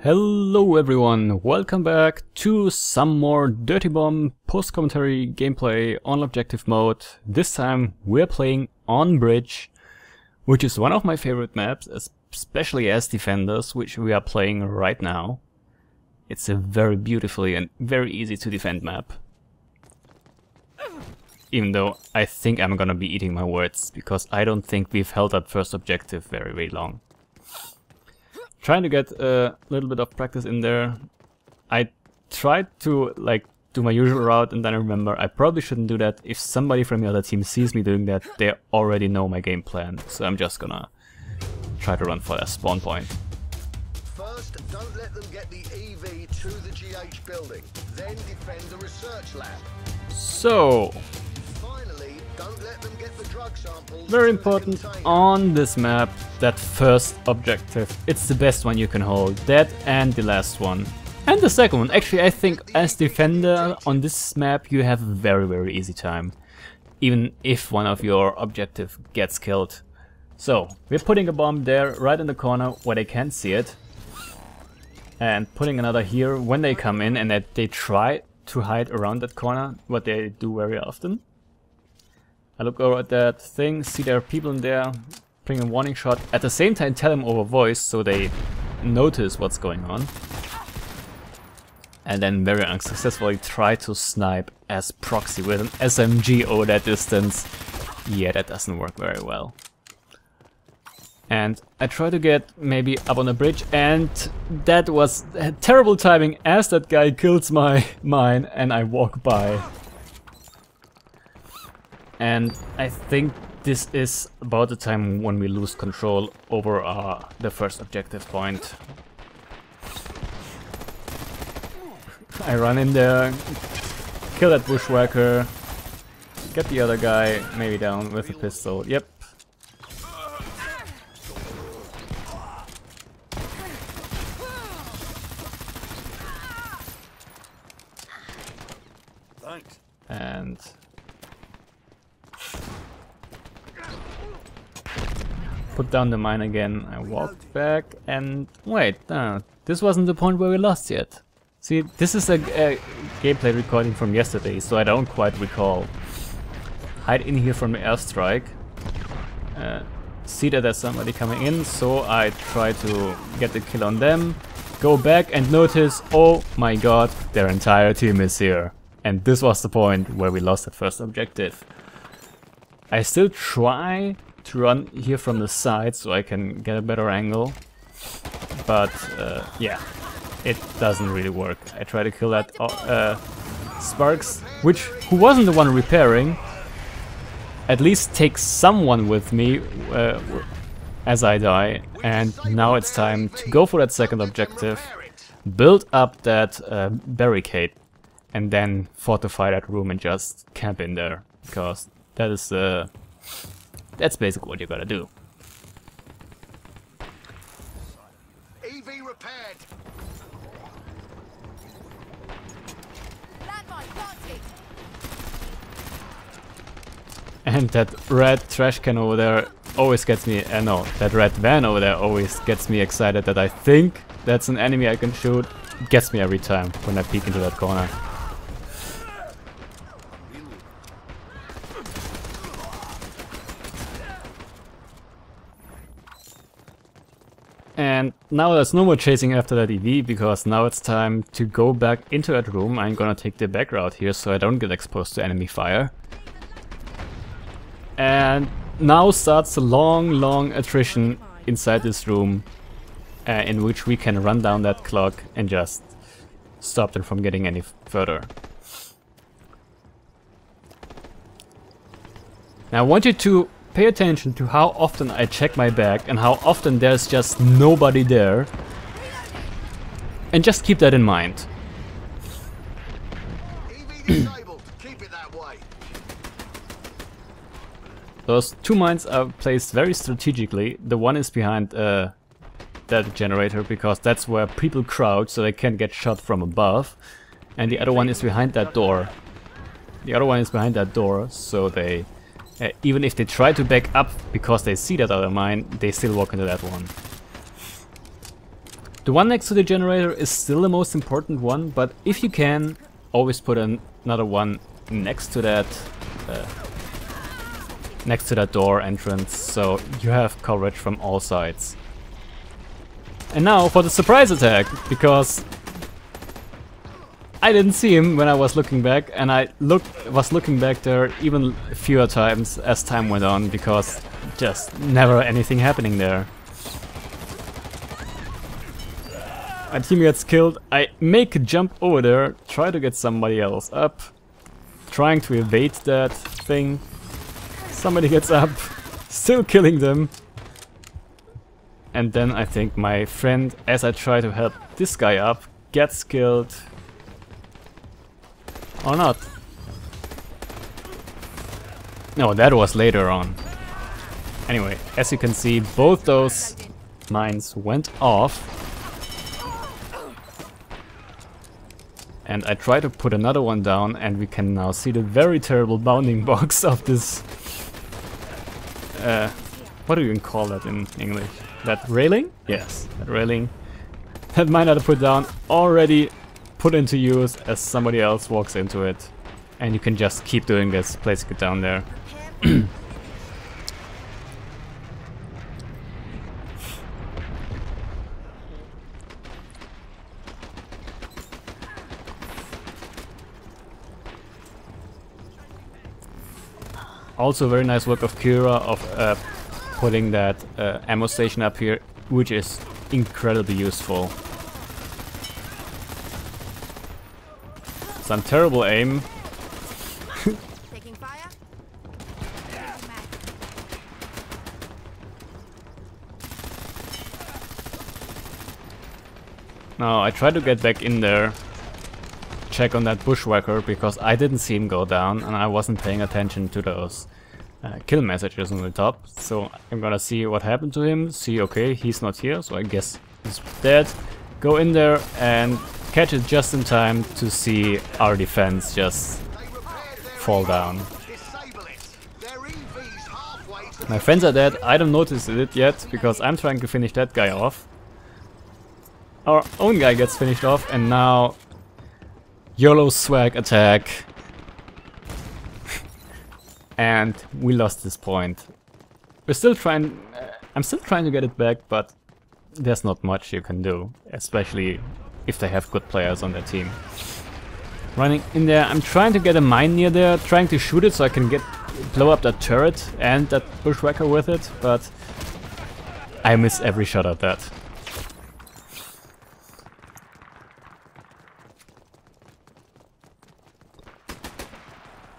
Hello everyone, welcome back to some more Dirty Bomb post-commentary gameplay on objective mode. This time we're playing on Bridge, which is one of my favorite maps, especially as defenders, which we are playing right now. It's a very beautifully and very easy to defend map. Even though I think I'm gonna be eating my words, because I don't think we've held that first objective very, very long. Trying to get a little bit of practice in there. I tried to like do my usual route and then I remember I probably shouldn't do that. If somebody from the other team sees me doing that, they already know my game plan. So I'm just gonna try to run for that spawn point. First, don't let them get the EV to the GH building. Then defend the research lab. So, very important on this map, that first objective. It's the best one you can hold. That and the last one. And the second one. Actually, I think as defender on this map you have a very, very easy time. Even if one of your objective gets killed. So, we're putting a bomb there, right in the corner, where they can't see it. And putting another here when they come in and that they try to hide around that corner, what they do very often. I look over at that thing, see there are people in there, bring a warning shot. At the same time tell them over voice so they notice what's going on. And then very unsuccessfully try to snipe as proxy with an SMG over that distance. Yeah, that doesn't work very well. And I try to get maybe up on a bridge and that was terrible timing as that guy kills my mine and I walk by. And I think this is about the time when we lose control over uh, the first objective point. I run in there, kill that bushwhacker, get the other guy maybe down with a pistol. Yep. Thanks. And put down the mine again. I walked back and wait, no, this wasn't the point where we lost yet. See, this is a, a gameplay recording from yesterday, so I don't quite recall. Hide in here from the airstrike. Uh, see that there's somebody coming in, so I try to get the kill on them. Go back and notice, oh my god, their entire team is here. And this was the point where we lost that first objective. I still try to run here from the side so I can get a better angle. But uh, yeah, it doesn't really work. I try to kill that uh, Sparks, which who wasn't the one repairing. At least take someone with me uh, as I die. And now it's time to go for that second objective. Build up that uh, barricade and then fortify that room and just camp in there because that is uh that's basically what you gotta do. EV repaired. And that red trash can over there always gets me uh, no, that red van over there always gets me excited that I think that's an enemy I can shoot. Gets me every time when I peek into that corner. And now there's no more chasing after that EV because now it's time to go back into that room. I'm gonna take the back route here so I don't get exposed to enemy fire. And now starts a long, long attrition inside this room uh, in which we can run down that clock and just stop them from getting any further. Now I want you to pay attention to how often I check my back and how often there's just nobody there. And just keep that in mind. Those two mines are placed very strategically. The one is behind uh, that generator because that's where people crouch so they can't get shot from above. And the other one is behind that door. The other one is behind that door so they, uh, even if they try to back up because they see that other mine, they still walk into that one. The one next to the generator is still the most important one, but if you can, always put an another one next to that uh, next to that door entrance, so you have coverage from all sides. And now for the surprise attack, because I didn't see him when I was looking back, and I looked was looking back there even fewer times as time went on, because just never anything happening there. My team gets killed, I make a jump over there, try to get somebody else up, trying to evade that thing. Somebody gets up, still killing them. And then I think my friend, as I try to help this guy up, gets killed. Or not. No, that was later on. Anyway, as you can see, both those mines went off. And I try to put another one down and we can now see the very terrible bounding box of this... Uh, what do you call that in English? That railing? Yes, that railing. That mine I put down already put into use as somebody else walks into it. And you can just keep doing this, placing it down there. Also very nice work of Kira of uh, putting that uh, ammo station up here, which is incredibly useful. Some terrible aim. now I try to get back in there check on that bushwhacker because I didn't see him go down and I wasn't paying attention to those uh, kill messages on the top. So I'm gonna see what happened to him, see okay, he's not here, so I guess he's dead. Go in there and catch it just in time to see our defense just fall down. My friends are dead, I don't notice it yet because I'm trying to finish that guy off. Our own guy gets finished off and now YOLO swag attack. and we lost this point. We're still trying... I'm still trying to get it back, but there's not much you can do, especially if they have good players on their team. Running in there, I'm trying to get a mine near there, trying to shoot it so I can get blow up that turret and that bushwhacker with it, but I miss every shot at that.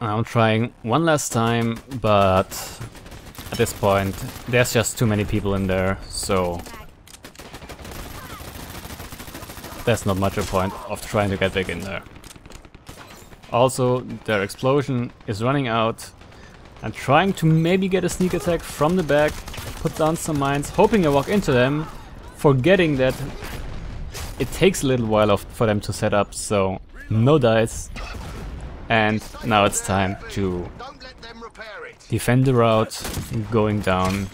I'm trying one last time, but at this point there's just too many people in there, so there's not much of a point of trying to get back in there. Also, their explosion is running out. I'm trying to maybe get a sneak attack from the back, put down some mines, hoping I walk into them, forgetting that it takes a little while for them to set up, so no dice. And now it's time to defend the route, going down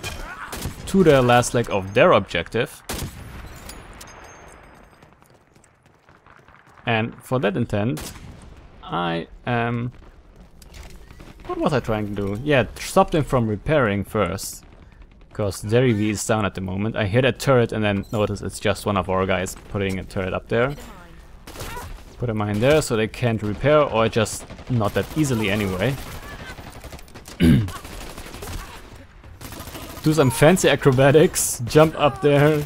to the last leg of their objective. And for that intent, I am... What was I trying to do? Yeah, stop them from repairing first. Because their EV is down at the moment. I hit a turret and then notice it's just one of our guys putting a turret up there. Put a mine there so they can't repair or just not that easily anyway. Do some fancy acrobatics, jump up there,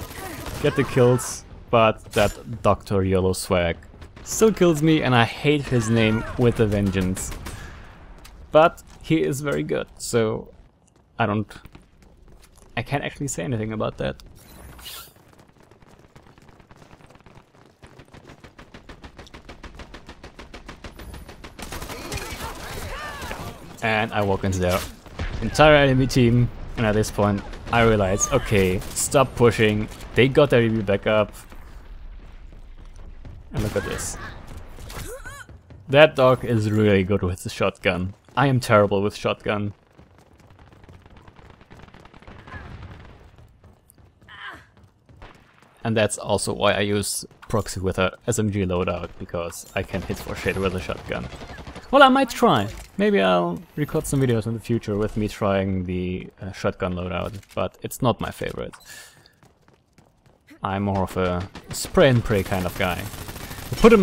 get the kills, but that Dr. Yellow swag still kills me and I hate his name with a vengeance. But he is very good, so I don't... I can't actually say anything about that. and I walk into their entire enemy team and at this point I realize, okay, stop pushing, they got their EV back up. And look at this. That dog is really good with the shotgun. I am terrible with shotgun. And that's also why I use proxy with a SMG loadout, because I can hit for shit with a shotgun. Well, I might try. Maybe I'll record some videos in the future with me trying the uh, shotgun loadout, but it's not my favorite. I'm more of a spray and pray kind of guy. Put a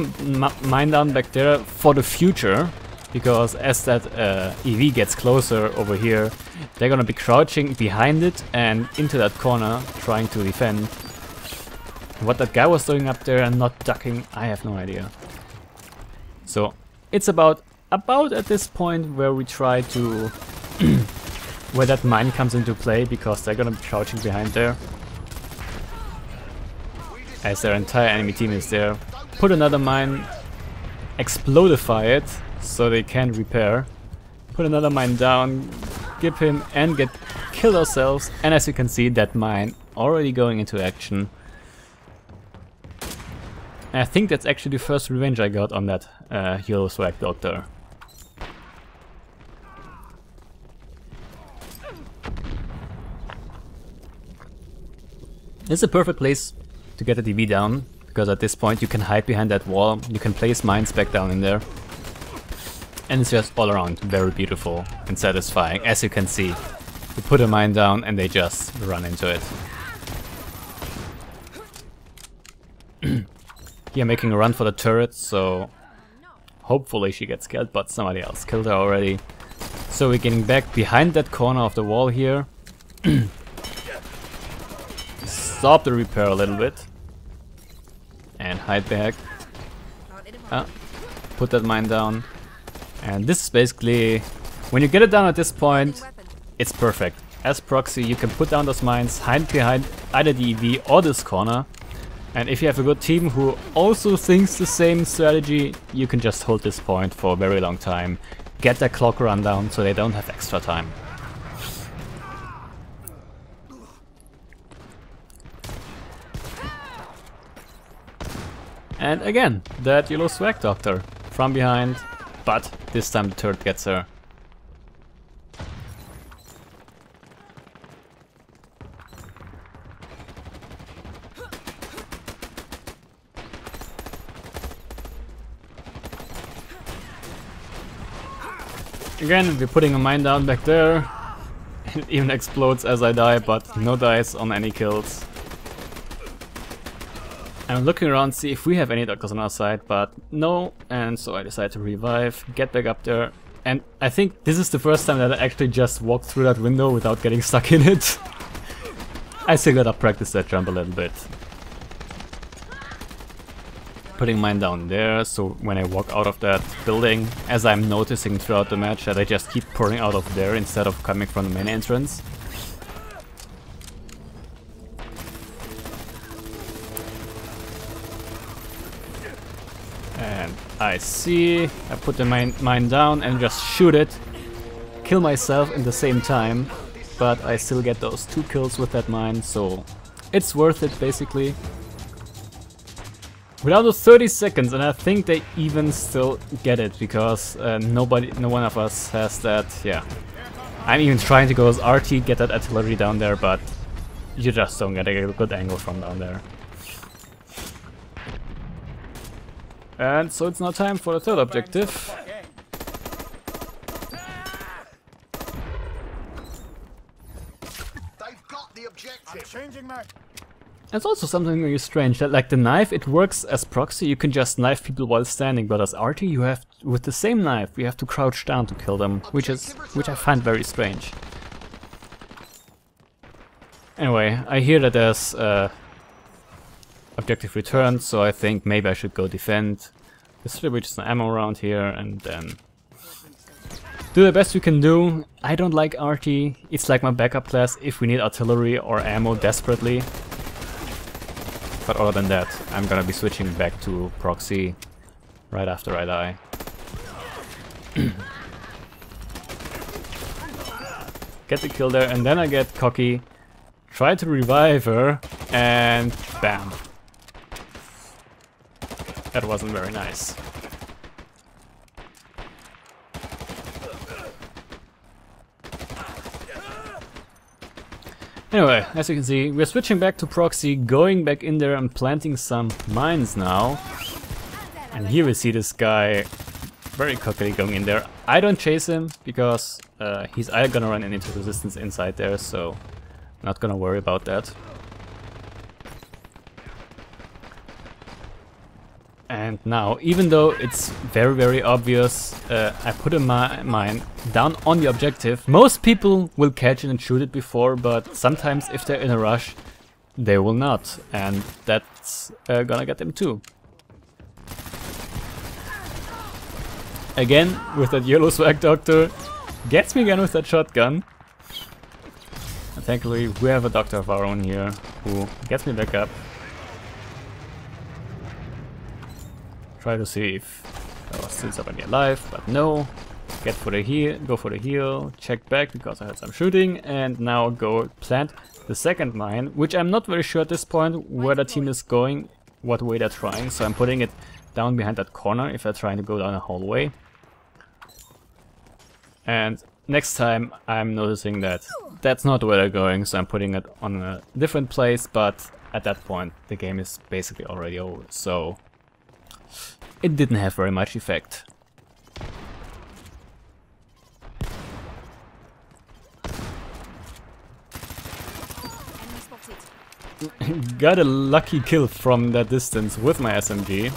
mine down back there for the future, because as that uh, EV gets closer over here, they're gonna be crouching behind it and into that corner, trying to defend. What that guy was doing up there and not ducking, I have no idea. So it's about about at this point where we try to where that mine comes into play because they're gonna be crouching behind there. As their entire enemy team is there. Put another mine, explodify it so they can repair. Put another mine down, give him and get killed ourselves. And as you can see, that mine already going into action. I think that's actually the first revenge I got on that uh, Yellow Swag Doctor. Is a perfect place to get the EV down, because at this point you can hide behind that wall, you can place mines back down in there. And it's just all around very beautiful and satisfying, as you can see. You put a mine down and they just run into it. Here making a run for the turret, so hopefully she gets killed, but somebody else killed her already. So we're getting back behind that corner of the wall here. Stop the repair a little bit. And hide back. Ah, put that mine down. And this is basically, when you get it down at this point, it's perfect. As proxy, you can put down those mines, hide behind either the EV or this corner. And if you have a good team who also thinks the same strategy, you can just hold this point for a very long time. Get their clock run down so they don't have extra time. And again, that yellow swag doctor from behind, but this time the turret gets her. Again, we're putting a mine down back there. It even explodes as I die, but no dice on any kills. I'm looking around to see if we have any doctors on our side, but no, and so I decide to revive, get back up there, and I think this is the first time that I actually just walked through that window without getting stuck in it. I still gotta practice that jump a little bit. Putting mine down there, so when I walk out of that building, as I'm noticing throughout the match that I just keep pouring out of there instead of coming from the main entrance. I see. I put the mine, mine down and just shoot it. Kill myself in the same time. But I still get those two kills with that mine, so it's worth it basically. Without those 30 seconds, and I think they even still get it, because uh, nobody, no one of us has that, yeah. I'm even trying to go as Arty, get that artillery down there, but you just don't get a good angle from down there. And so it's now time for the third objective. It's also something really strange that like the knife it works as proxy you can just knife people while standing but as Arty you have with the same knife you have to crouch down to kill them which is which I find very strange. Anyway, I hear that there's uh, objective returned, so I think maybe I should go defend, distribute some ammo around here, and then do the best we can do. I don't like Arty, it's like my backup class if we need artillery or ammo desperately. But other than that, I'm gonna be switching back to proxy right after I die. get the kill there, and then I get cocky, try to revive her, and bam. That wasn't very nice. Anyway, as you can see, we're switching back to proxy, going back in there and planting some mines now. And here we see this guy very cockily going in there. I don't chase him because uh, he's either gonna run into resistance inside there, so not gonna worry about that. And now, even though it's very, very obvious, uh, I put mi mine down on the objective. Most people will catch it and shoot it before, but sometimes if they're in a rush, they will not. And that's uh, gonna get them too. Again, with that yellow swag doctor, gets me again with that shotgun. And thankfully, we have a doctor of our own here, who gets me back up. Try to see if I was still somebody alive, but no. Get for the heal, go for the heal, check back because I had some shooting, and now go plant the second mine, which I'm not very sure at this point where the team is going, what way they're trying, so I'm putting it down behind that corner if they're trying to go down a hallway. And next time I'm noticing that that's not where they're going, so I'm putting it on a different place, but at that point the game is basically already over, so it didn't have very much effect. Got a lucky kill from that distance with my SMG.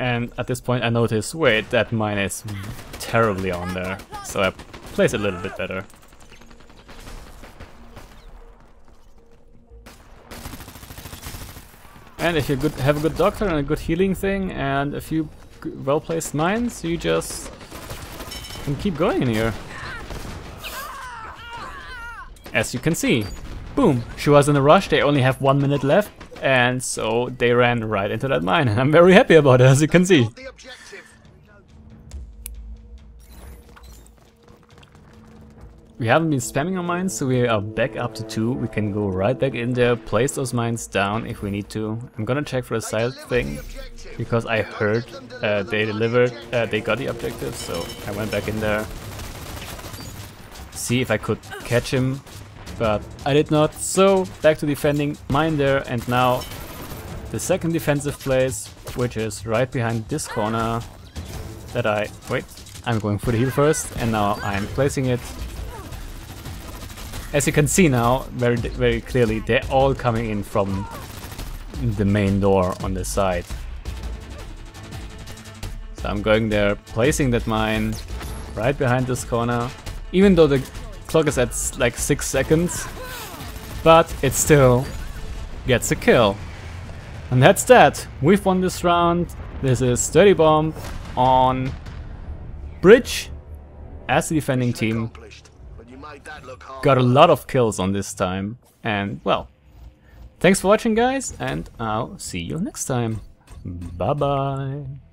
And at this point I notice, wait, that mine is terribly on there. So I place it a little bit better. And if you good, have a good doctor and a good healing thing and a few well-placed mines, you just can keep going in here. As you can see, boom, she was in a rush, they only have one minute left, and so they ran right into that mine, and I'm very happy about it, as you can see. We haven't been spamming our mines, so we are back up to two. We can go right back in there, place those mines down if we need to. I'm gonna check for the side thing, because I heard uh, they delivered, uh, they got the objective, so I went back in there. See if I could catch him, but I did not. So back to defending mine there, and now the second defensive place, which is right behind this corner that I... Wait, I'm going for the heal first, and now I'm placing it as you can see now, very very clearly, they're all coming in from the main door on the side. So I'm going there, placing that mine right behind this corner. Even though the clock is at like 6 seconds, but it still gets a kill. And that's that. We've won this round. This is Dirty Bomb on Bridge as the defending team. Got a lot of kills on this time. And, well, thanks for watching, guys, and I'll see you next time. Bye-bye.